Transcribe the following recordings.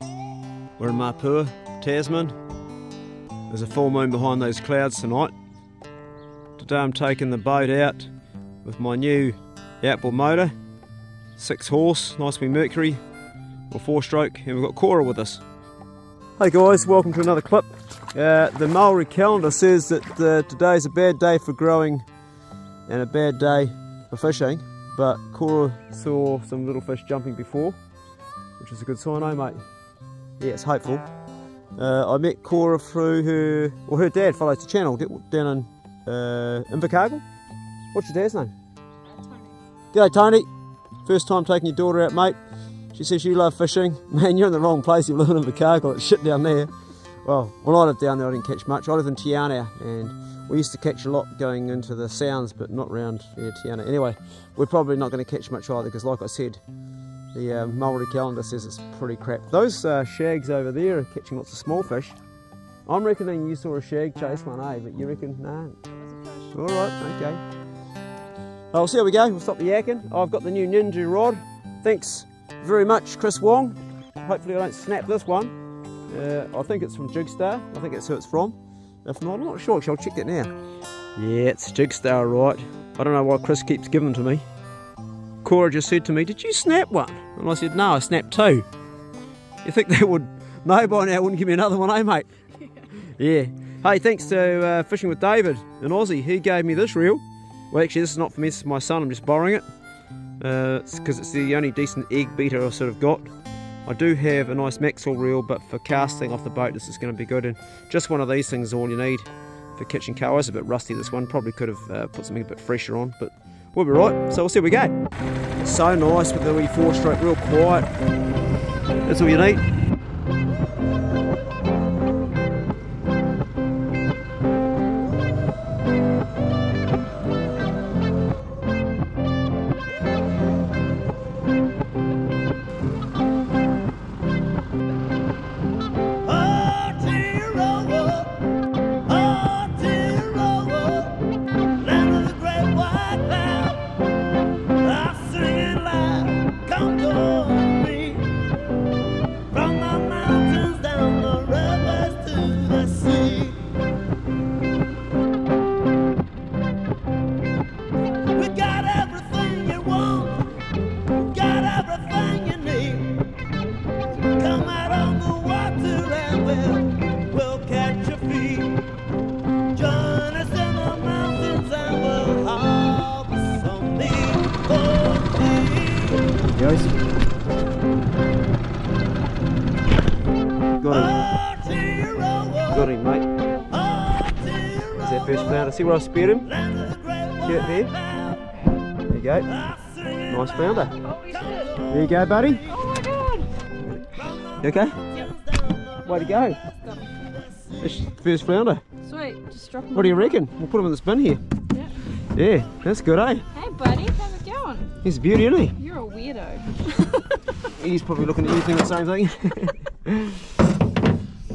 We're in Mapua, Tasman. There's a full moon behind those clouds tonight. Today I'm taking the boat out with my new outboard motor, six horse, nice wee Mercury, or four stroke, and we've got Kora with us. Hey guys, welcome to another clip. Uh, the Maori calendar says that uh, today's a bad day for growing and a bad day for fishing, but Kora saw some little fish jumping before, which is a good sign, eh mate? Yeah, it's hopeful. Uh, I met Kora through her, well her dad follows the channel down in uh, Invercargill. What's your dad's name? Tony. G'day Tony. First time taking your daughter out, mate. She says you love fishing. Man, you're in the wrong place. You live in Invercargill. It's shit down there. Well, when I lived down there, I didn't catch much. I live in Te Anau, and we used to catch a lot going into the sounds, but not around yeah, Te Anau. Anyway, we're probably not going to catch much either, because like I said, the uh, Maori calendar says it's pretty crap. Those uh, shags over there are catching lots of small fish. I'm reckoning you saw a shag chase one, eh? But you reckon, nah. All right, okay. I'll see how we go. We'll stop the yakking. I've got the new Ninja rod. Thanks very much, Chris Wong. Hopefully I don't snap this one. Uh, I think it's from Jigstar. I think that's who it's from. If not, I'm not sure. I'll check that now. Yeah, it's Jigstar, right. I don't know why Chris keeps giving them to me. Kora just said to me, did you snap one? And I said, no, I snapped two. You think they would know by now, wouldn't give me another one, eh, mate? Yeah. Hey, thanks to uh, Fishing with David in Aussie. He gave me this reel. Well, actually, this is not for me, this is my son. I'm just borrowing it. Uh, it's because it's the only decent egg beater I've sort of got. I do have a nice Maxwell reel, but for casting off the boat, this is going to be good. And just one of these things is all you need for catching koa. It's a bit rusty, this one. Probably could have uh, put something a bit fresher on, but we'll be right. So we'll see how we go. So nice with the wee four-stroke, real quiet. That's all you need. See where I speared him? See it there? There you go. Nice flounder. There you go, buddy. Oh my god! You okay? Way to go. The first flounder. Sweet, just drop him. What do you reckon? We'll put him in the bin here. Yeah. Yeah, that's good, eh? Hey buddy, how's it going? He's a beauty, isn't he? You're a weirdo. He's probably looking at you thinking the same thing.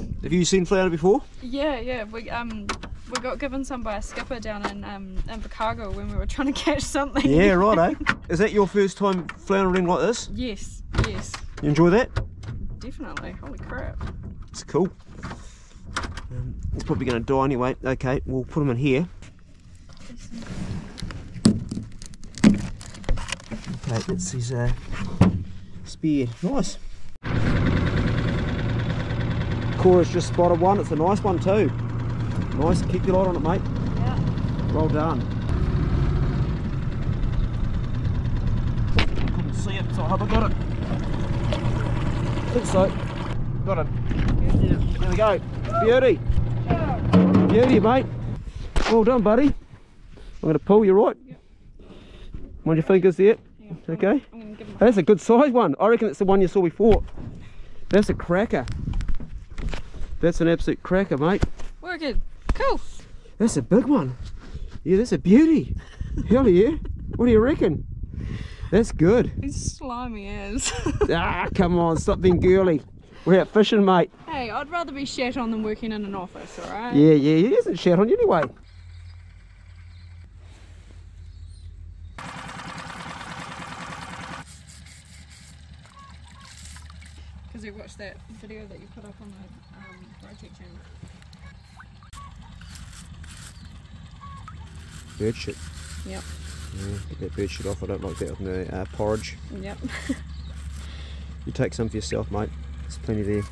Have you seen flounder before? yeah, yeah. We um we got given some by a skipper down in um in Chicago when we were trying to catch something. Yeah, right, eh? Is that your first time floundering like this? yes, yes, You enjoy that? definitely. Holy crap. It's cool. Um, it's probably going to die anyway. Okay, we'll put them in here. Okay, that's his uh, spear. Nice. Kora's just spotted one. It's a nice one too. Nice. Keep your light on it, mate. Yeah. Well done. Couldn't see it, so I hope I got it. think so. Got it. There we go. Beauty. Beauty, mate. Well done, buddy. I'm going to pull you right. Yep. Mind your fingers there. Yeah. Okay. That's a good size one. I reckon it's the one you saw before. That's a cracker. That's an absolute cracker, mate. Working. Cool. That's a big one. Yeah, that's a beauty. Hell yeah. What do you reckon? That's good. He's slimy as. Ah, come on, stop being girly. We're out fishing, mate. hey, I'd rather be shat on than working in an office, alright? Yeah, yeah, he isn't shat on you anyway. Because we watched that video that you put up on the um, project channel. Bird shit. Yep. Yeah, get that bird shit off. I don't like that in the uh, porridge. Yep. You take some for yourself, mate. There's plenty there.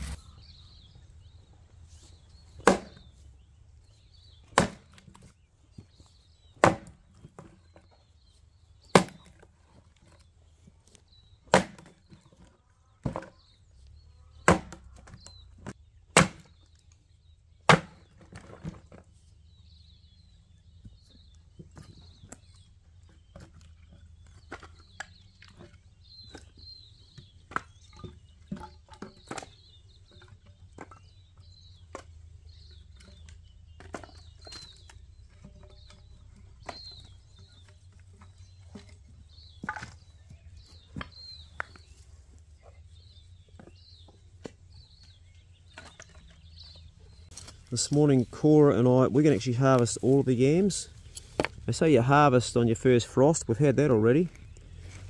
This morning, Kora and I, we're going to actually harvest all of the yams. They say you harvest on your first frost. We've had that already.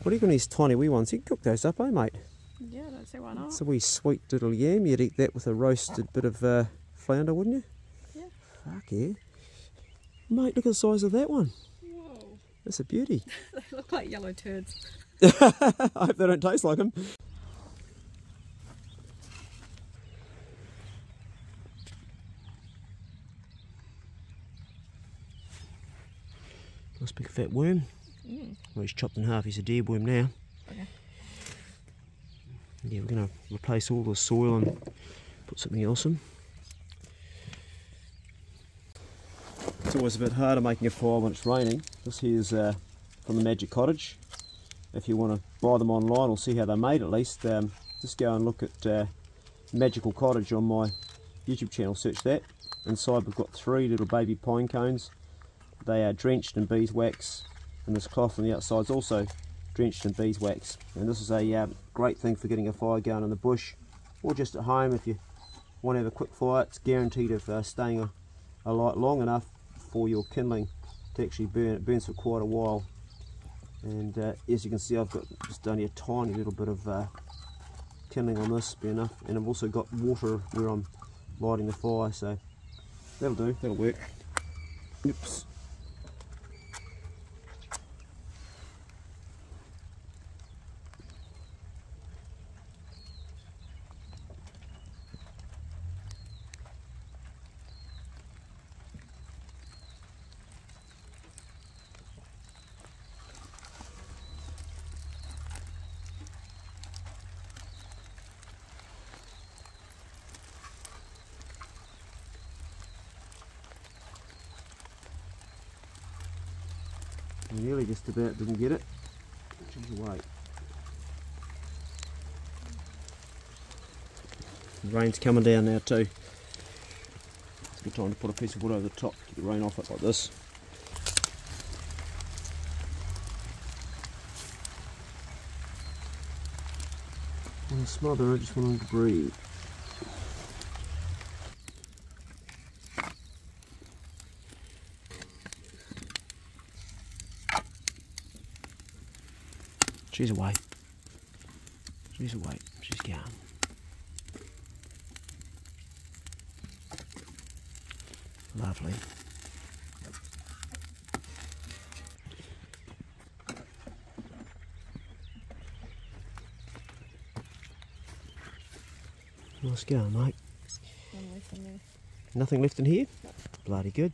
What do you got these tiny wee ones? You can cook those up, eh, mate? Yeah, don't see why not. It's a wee sweet little yam. You'd eat that with a roasted bit of uh, flounder, wouldn't you? Yeah. Fuck yeah. Mate, look at the size of that one. Whoa. That's a beauty. They look like yellow turds. I hope they don't taste like them. Nice big fat worm. Mm. Well, he's chopped in half. He's a deer worm now. Okay. Yeah, we're going to replace all the soil and put something else in. It's always a bit harder making a fire when it's raining. This here's uh, from the Magic Cottage. If you want to buy them online or see how they're made at least, um, just go and look at uh, Magical Cottage on my YouTube channel, search that. Inside we've got three little baby pine cones. They are drenched in beeswax and this cloth on the outside is also drenched in beeswax. And this is a uh, great thing for getting a fire going in the bush or just at home if you want to have a quick fire. It's guaranteed of uh, staying a, a light long enough for your kindling to actually burn. It burns for quite a while. And uh, as you can see I've got just only a tiny little bit of uh, kindling on this, be enough. And I've also got water where I'm lighting the fire, so that'll do, that'll work. Oops. Nearly just about didn't get it. The rain's coming down now too. It's a good time to put a piece of wood over the top, keep the rain off it like this. I to smother, I just want to breathe. She's away. She's away. She's gone. Lovely. Nice going, mate. Nothing left in here? Bloody good.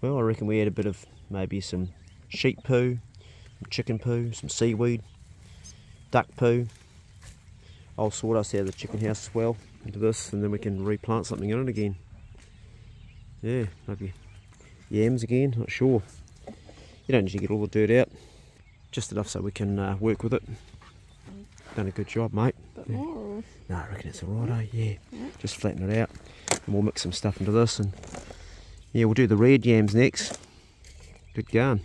Well, I reckon we had a bit of maybe some sheep poo, chicken poo, some seaweed, duck poo. I'll sort us out of the chicken house as well into this and then we can replant something in it again. Yeah, maybe yams again, not sure. You don't need to get all the dirt out, just enough so we can uh, work with it. Done a good job, mate. Bit Yeah. more. No, I reckon it's alright, eh? Yeah. Yeah. Just flatten it out and we'll mix some stuff into this and yeah, we'll do the red yams next. Good going.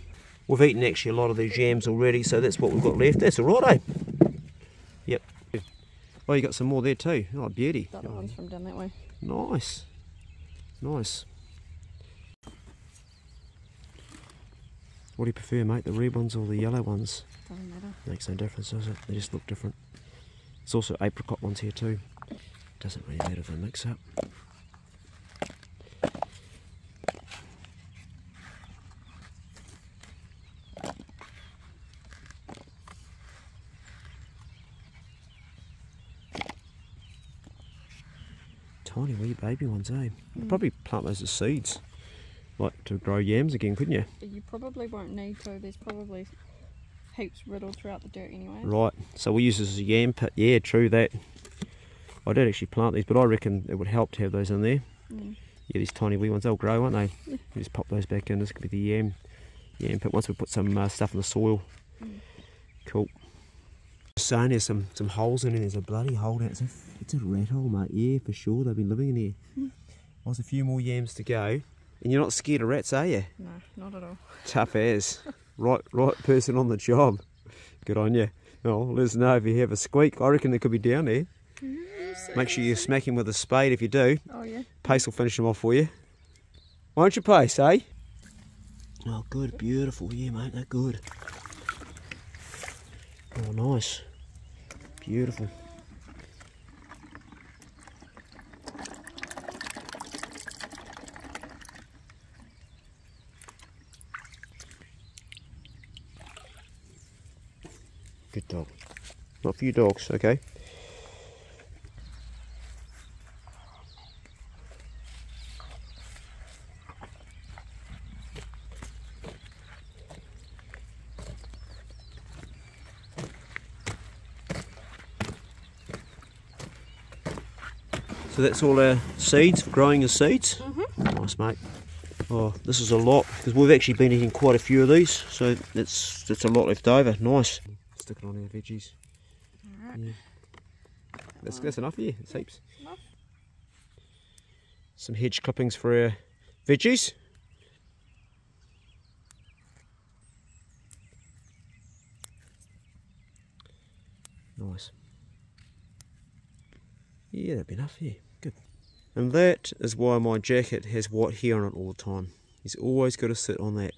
We've eaten actually a lot of these yams already, so that's what we've got left. That's alright, eh? Yep. Oh, you got some more there too. Oh, beauty. The other one's from down that way. Nice. Nice. What do you prefer, mate? The red ones or the yellow ones? Doesn't matter. Makes no difference, does it? They just look different. There's also apricot ones here too. Doesn't really matter if they mix up. Tiny wee baby ones, eh? I'd probably plant those as seeds. Like to grow yams again, couldn't you? You probably won't need to. There's probably heaps riddled throughout the dirt anyway. Right, so we'll use this as a yam pit. Yeah, true that. I did actually plant these, but I reckon it would help to have those in there. Mm. Yeah, these tiny wee ones, they'll grow, won't they? Yeah. Just pop those back in. This could be the yam, yam pit once we put some uh, stuff in the soil. Mm. Cool. Saying there's some, some holes in it. There's a bloody hole there. It's a, it's a rat hole, mate. Yeah, for sure. They've been living in here. Mm. There's a few more yams to go. And you're not scared of rats, are you? No, not at all. Tough as. right, right person on the job. Good on you. Oh, let us know if you have a squeak. I reckon they could be down there. Make sure you smack him with a spade if you do. Oh yeah. Pace will finish him off for you. Won't you, Pace, eh? Oh, good, beautiful. Yeah, mate, they're good. Oh, nice. Beautiful. Good dog. Not for you dogs, okay? So that's all our seeds for growing as seeds. Mm-hmm. Nice, mate. Oh, this is a lot because we've actually been eating quite a few of these, so that's that's a lot left over. Nice. Stick it on our veggies. Alright. Yeah. That's, that's enough, yeah. It's heaps. Enough. Some hedge clippings for our veggies. Nice. Yeah, that'd be enough, yeah. Good. And that is why my jacket has white hair on it all the time. He's always got to sit on that.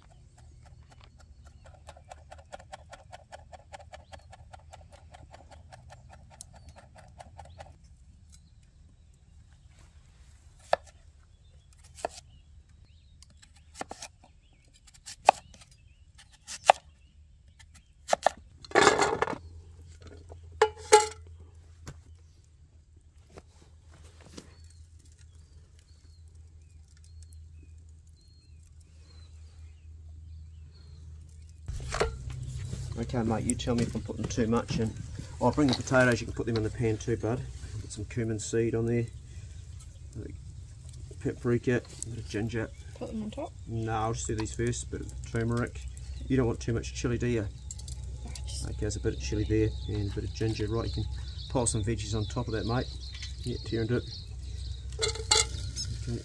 Okay, mate, you tell me if I'm putting too much in. Oh, I'll bring the potatoes, you can put them in the pan too, bud. Put some cumin seed on there. Paprika, a bit of ginger. Put them on top. No, I'll just do these first. a bit of turmeric. You don't want too much chili, do you? Oh, Okay, there's a bit of chili there and a bit of ginger. Right, you can pile some veggies on top of that, mate. Yeah, tear into it. Okay.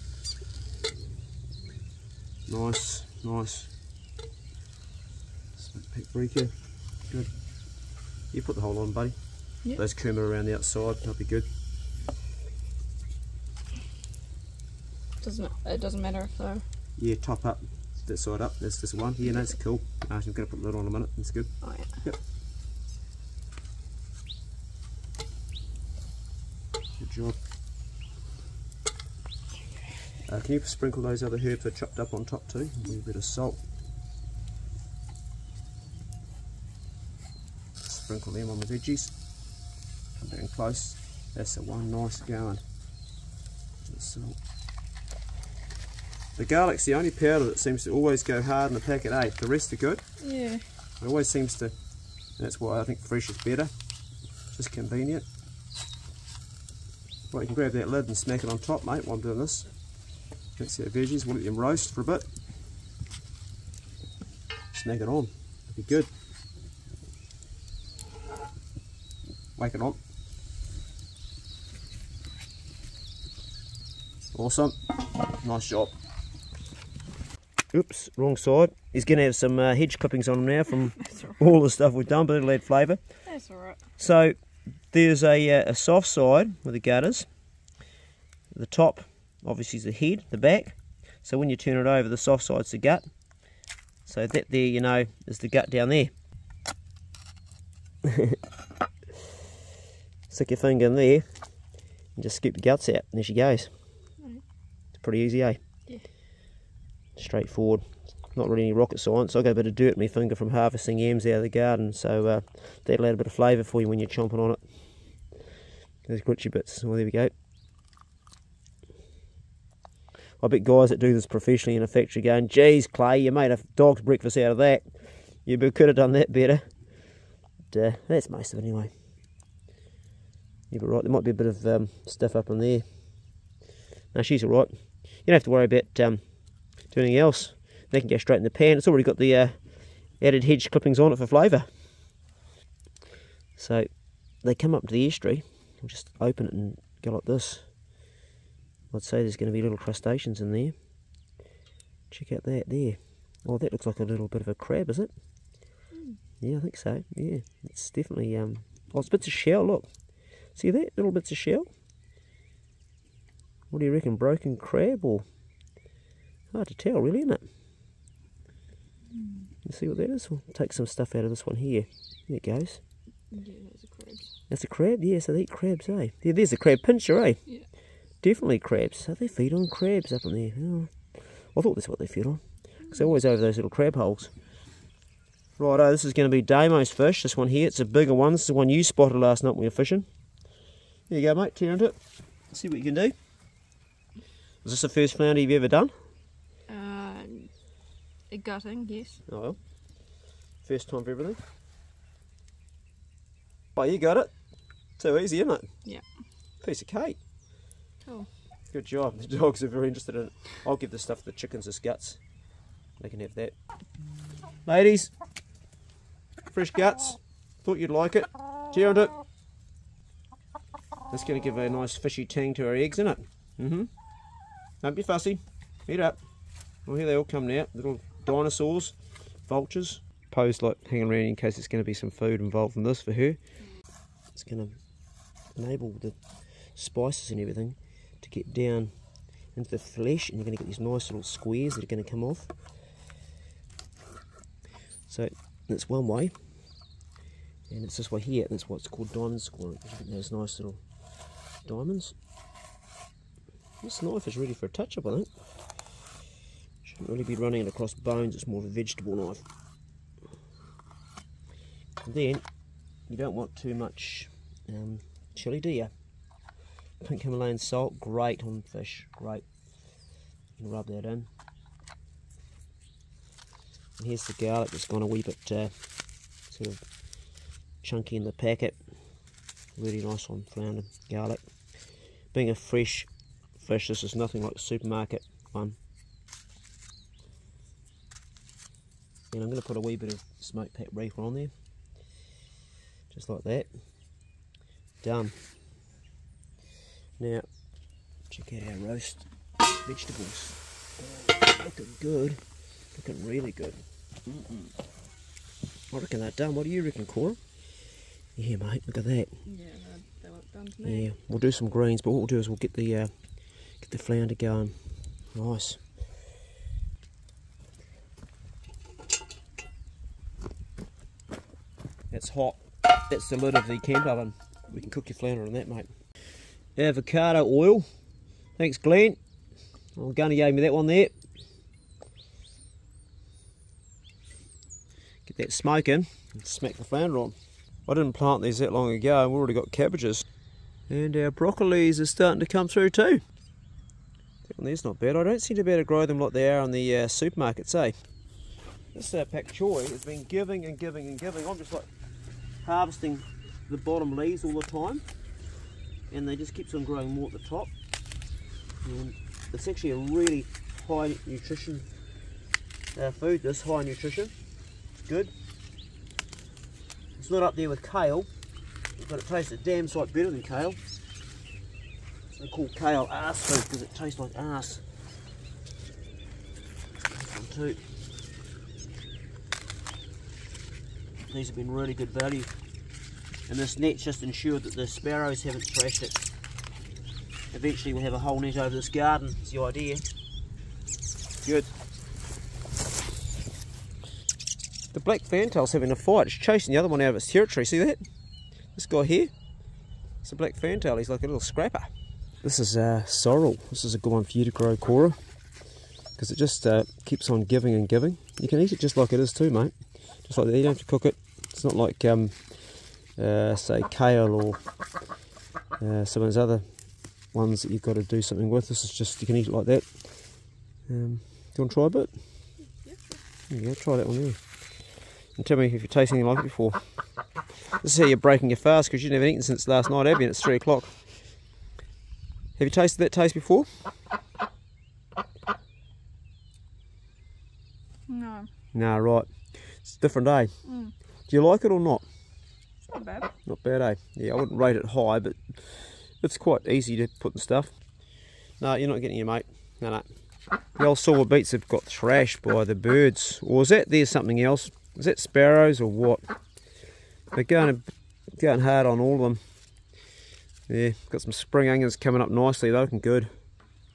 Nice, nice. Some paprika. Good. You put the whole on, buddy. Yep. Those kumara around the outside, that'll be good. Doesn't it doesn't matter if though. Yeah, top up, that side up. That's this one. Yeah, no, that's cool. Uh, I'm going to put the lid on in a minute. That's good. Oh yeah. Yep. Good job. Uh, can you sprinkle those other herbs that are chopped up on top too? A little bit of salt. Sprinkle them on the veggies. Come down close. That's the one nice going. The. The garlic's the only powder that seems to always go hard in the packet, eh? The rest are good. Yeah. It always seems to, that's why I think fresh is better. Just convenient. Well, you can grab that lid and smack it on top, mate, while I'm doing this. That's our veggies, we'll let them roast for a bit. Smack it on, it'll be good. Wake it on. Awesome, nice job. Oops, wrong side. He's going to have some uh, hedge clippings on him now from That's alright. all the stuff we've done, but it'll add flavour. That's alright. So there's a, uh, a soft side with the gutters. The top, obviously, is the head, the back. So when you turn it over, the soft side's the gut. So that there, you know, is the gut down there. Stick your finger in there and just scoop the guts out. And there she goes. It's pretty easy, eh? Yeah. Straightforward. Not really any rocket science. I got a bit of dirt in my finger from harvesting yams out of the garden, so uh, that'll add a bit of flavour for you when you're chomping on it. There's glitchy bits. Well, there we go. I bet guys that do this professionally in a factory going, geez, Clay, you made a dog's breakfast out of that. You could have done that better. But, uh, that's most of it anyway. Right, there might be a bit of um, stuff up in there. No, she's alright. You don't have to worry about um, doing anything else. They can go straight in the pan. It's already got the uh, added hedge clippings on it for flavour. So they come up to the estuary. We'll just open it and go like this. I'd say there's going to be little crustaceans in there. Check out that there. Oh, that looks like a little bit of a crab, is it? Mm. Yeah, I think so. Yeah, it's definitely. Um, oh, it's bits of shell. Look, see that little bits of shell. What do you reckon? Broken crab or hard to tell, really, isn't it? You see what that is? We'll take some stuff out of this one here. There it goes. Yeah, those are crabs. That's a crab. Yeah, so they eat crabs, eh? Yeah, there's a crab pincher, eh? Yeah. Definitely crabs. So they feed on crabs up in there. Oh, I thought that's what they feed on. Because they're always over those little crab holes. Righto, this is going to be Daymo's fish. This one here, it's a bigger one. This is the one you spotted last night when we were fishing. There you go, mate. Tear into it. See what you can do. Is this the first flounder you've ever done? Uh, a gutting, yes. Oh well. First time for everything. Oh, you got it. Too easy, isn't it? Yeah. Piece of cake. Cool. Good job. The dogs are very interested in it. I'll give the stuff to the chickens as guts. They can have that. Ladies, fresh guts. Thought you'd like it. Tear into it. That's going to give a nice fishy tang to our eggs, isn't it? Mm-hmm. Don't be fussy. Eat up. Well, here they all come now. Little dinosaurs, vultures. Posed like hanging around in case there's going to be some food involved in this for her. It's going to enable the spices and everything to get down into the flesh and you're going to get these nice little squares that are going to come off. So that's one way. And it's this way here, that's what's called diamond get those nice little diamonds. This knife is ready for a touch up, I think. Shouldn't really be running it across bones, it's more of a vegetable knife. And then, you don't want too much um, chili, do you? Pink Himalayan salt, great on fish, great. You can rub that in. And here's the garlic that's gone a wee bit uh, sort of chunky in the packet. Really nice on flounder garlic. Being a fresh fish, this is nothing like the supermarket one. And I'm going to put a wee bit of smoked paprika on there. Just like that. Done. Now, check out our roast vegetables. Oh, looking good. Looking really good. Mm -mm. I reckon they're done. What do you reckon, Kora? Yeah, mate, look at that. Yeah, they, they look done to me. Yeah, we'll do some greens, but what we'll do is we'll get the uh, get the flounder going. Nice. That's hot. That's the lid of the camp oven. We can cook your flounder on that, mate. Avocado oil. Thanks, Glenn. Oh, Gunny gave me that one there. Get that smoking and smack the flounder on. I didn't plant these that long ago and we've already got cabbages. And our broccolis are starting to come through too. That one there's not bad. I don't seem to be able to grow them like they are in the uh, supermarkets, eh? This uh, pak choi has been giving and giving and giving. I'm just like harvesting the bottom leaves all the time. And they just keeps on growing more at the top. And it's actually a really high nutrition uh, food, this high nutrition. It's good. It's not up there with kale, but it tastes a damn sight better than kale. They call kale ass food because it tastes like ass. Two. These have been really good value. And this net's just ensured that the sparrows haven't thrashed it. Eventually we'll have a whole net over this garden, is the idea. Good. The black fantail's having a fight. It's chasing the other one out of its territory. See that? This guy here. It's a black fantail. He's like a little scrapper. This is uh, sorrel. This is a good one for you to grow, Kora, because it just uh, keeps on giving and giving. You can eat it just like it is too, mate. Just like that. You don't have to cook it. It's not like, um, uh, say, kale or uh, some of those other ones that you've got to do something with. This is just you can eat it like that. Um, do you want to try a bit? Yeah, try that one there. And tell me if you've tasted anything like it before. This is how you're breaking your fast because you've never eaten since last night, have you? And it's three o'clock. Have you tasted that taste before? No, Nah, right. It's a different, eh? Mm. Do you like it or not? it's not bad. Not bad, eh? Yeah, I wouldn't rate it high, but it's quite easy to put in stuff. No, you're not getting your mate. No, no. The old silver beets have got thrashed by the birds. Or is that there's something else? Is that sparrows or what? They're going, going hard on all of them. Yeah, got some spring onions coming up nicely. They're looking good.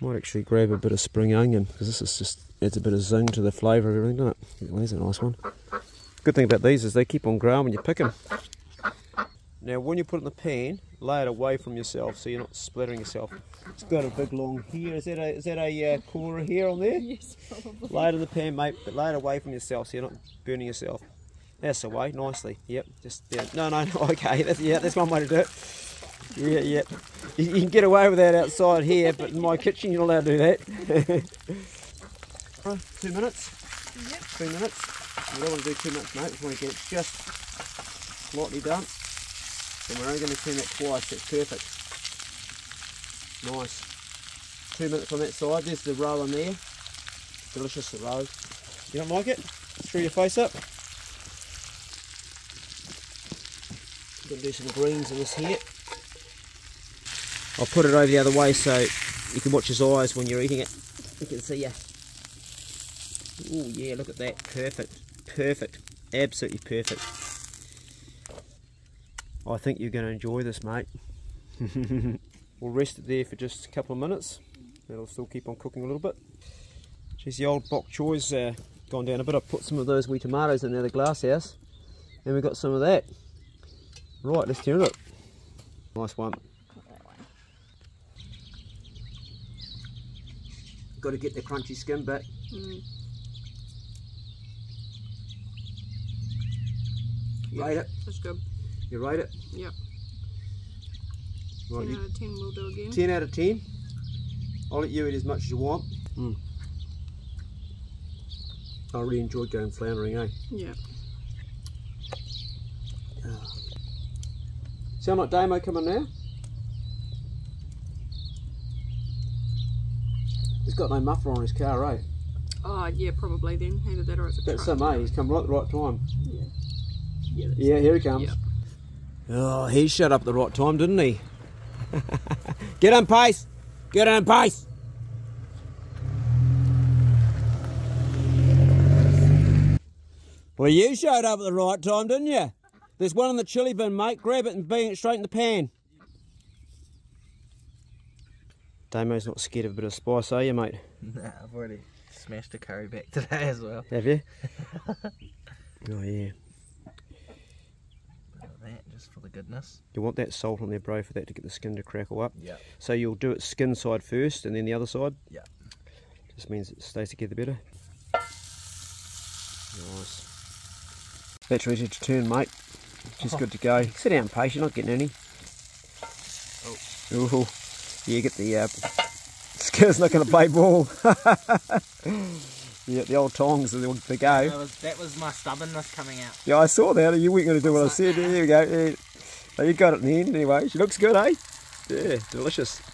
Might actually grab a bit of spring onion because this is just adds a bit of zing to the flavour of everything, doesn't it? Yeah, there's a nice one. Good thing about these is they keep on growing when you pick them. Now, when you put it in the pan, lay it away from yourself so you're not splattering yourself. It's got a big long hair. Is that a is that a uh, corner here on there? Yes, probably. Lay it in the pan, mate, but lay it away from yourself so you're not burning yourself. That's the way, nicely. Yep, just yeah. No, no, no. Okay, that's, yeah, that's one way to do it. Yeah, yeah. You, you can get away with that outside here, but in my kitchen you're not allowed to do that. Right, Two minutes, Yep. three minutes. We don't want to do too much, mate. We want to get it just slightly done. And we're only going to turn that twice. That's perfect. Nice. Two minutes on that side. There's the roe in there. Delicious, the roe. You don't like it? Screw your face up. Gonna do some greens in this here. I'll put it over the other way so you can watch his eyes when you're eating it. You can see ya. Oh yeah, look at that. Perfect. Perfect. Absolutely perfect. I think you're going to enjoy this, mate. we'll rest it there for just a couple of minutes. That'll still keep on cooking a little bit. Geez, the old bok choy's uh, gone down a bit. I put some of those wee tomatoes in there, the glass house, and we've got some of that. Right, let's turn it. Nice one. Got to get the crunchy skin back. Mm. You rate it. That's good. You rate it. Yep. Right, 10 you, out of 10 will do again. 10 out of 10. I'll let you eat as much as you want. Mm. I really enjoyed going floundering, eh? Yeah. Sound like Daymo coming now? He's got no muffler on his car, eh? Oh, yeah, probably then. Either that or it's a That's truck. some, eh? He's come right at the right time. Yeah. Yeah, Yeah, here he comes. Yep. Oh, he shut up at the right time, didn't he? Get on pace! Get on pace! Well, you showed up at the right time, didn't you? There's one in the chili bin, mate. Grab it and bang it straight in the pan. Daymo's not scared of a bit of spice, are you, mate? Nah, I've already smashed a curry back today as well. Have you? oh, yeah. That just for the goodness. You want that salt on there, bro, for that to get the skin to crackle up. Yeah. So you'll do it skin side first and then the other side? Yeah. Just means it stays together better. Nice. That's ready to turn, mate. She's good to go. Sit down, Pace, you're not getting any. Oh. Ooh. Yeah, you get the uh, not going to play ball. yeah, the old tongs are the, the go. That was, that was my stubbornness coming out. Yeah, I saw that. You weren't going to do what I like, said. There we go. Yeah. Oh, you got it in the end anyway. She looks good, eh? Yeah, delicious.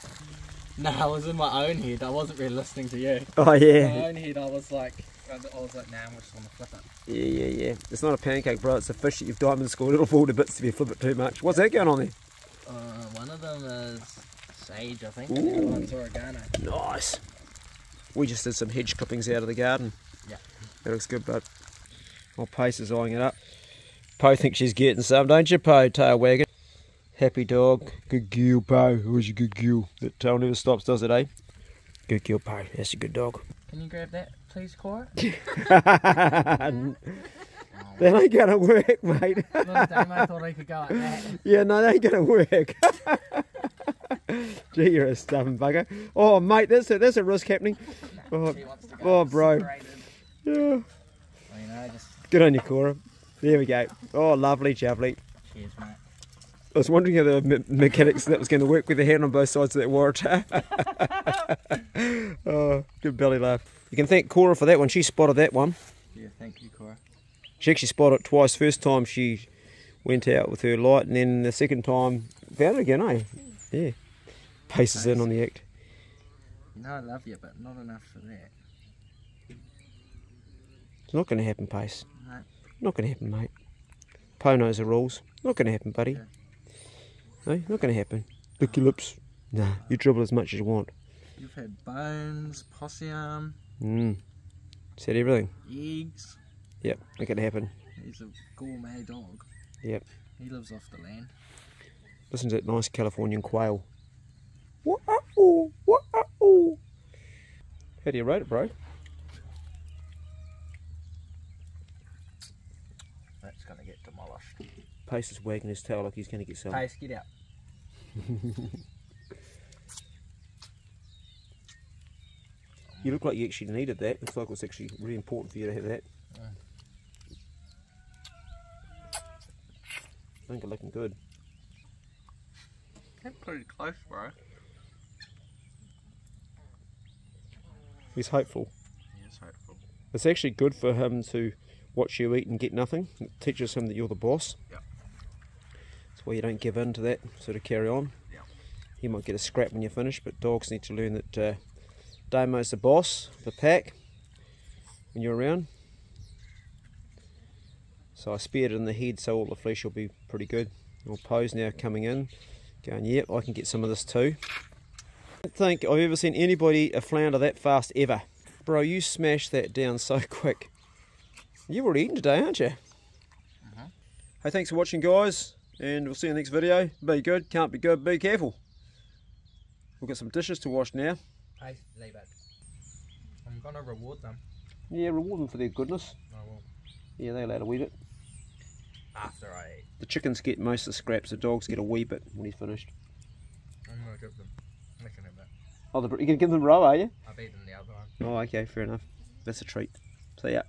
No, I was in my own head. I wasn't really listening to you. Oh, In yeah. my own head, I was like, I was like, nah, I'm just gonna flip it. Yeah, yeah, yeah. It's not a pancake, bro. It's a fish that you've diamond scored. It'll fall to bits if you flip it too much. What's that going on there? Uh, one of them is sage, I think. And the other one's oregano. Nice. We just did some hedge clippings out of the garden. Yeah. That looks good, bud. Old Pace is eyeing it up. Poe thinks she's getting some, don't you, Poe? Tail wagging. Happy dog. Good girl, Poe. Who's your good girl? That tail never stops, does it, eh? Good girl, Poe. That's a good dog. Can you grab that, yeah, Oh That ain't gonna work, mate. Little Daymo thought he could go like that. yeah, no, that ain't gonna work. Gee, you're a stubborn bugger. Oh, mate, there's a, there's a risk happening. Oh, He wants to go oh, bro. separated. yeah. Well, you know, just Good on you, Kora. There we go. Oh, lovely, jubbly. cheers, mate. I was wondering how the me- mechanics that was going to work with the hand on both sides of that water. oh, good belly laugh. You can thank Kora for that one. She spotted that one. Yeah, thank you, Kora. She actually spotted it twice. First time she went out with her light, and then the second time found it again, eh? Yeah. Paces in on the act. You know I love you, but not enough for that. It's not going to happen, Pace. No. Not going to happen, mate. Poe knows the rules. Not going to happen, buddy. No, not going to happen. Lick your lips. Nah, you dribble as much as you want. You've had bones, possum, Mm. Said everything. eggs. Yep, going to happen. He's a gourmet dog. Yep. He lives off the land. Listen to that nice Californian quail. What-oh, what-oh. How do you rate it, bro? That's gonna get demolished. Pace is wagging his tail like he's going to get some. Pace, get out. You look like you actually needed that. Looks like it's actually really important for you to have that. I think it's looking good. That's pretty close, bro. He's hopeful. Yes, hopeful. It's actually good for him to watch you eat and get nothing. It teaches him that you're the boss. Yep. That's why you don't give in to that, sort of carry on. Yep. He might get a scrap when you're finished, but dogs need to learn that uh, Daymo's the boss the pack when you're around. So I speared it in the head so all the flesh will be pretty good. Or Poe's now coming in, going, yep, I can get some of this too. I don't think I've ever seen anybody a flounder that fast ever. Bro, you smashed that down so quick. You've already eaten today, aren't you? Mm-hmm. Hey, thanks for watching, guys, and we'll see you in the next video. Be good, can't be good, be careful. We've got some dishes to wash now. Pace, leave it. I'm gonna reward them. Yeah, reward them for their goodness. I will. Yeah, they're allowed to eat it. After I eat. The chickens get most of the scraps, the dogs get a wee bit when he's finished. I'm gonna give them. They can have that. Oh, the, you can give them raw, are you? I've eaten the other one. Oh, okay, fair enough. That's a treat. See ya.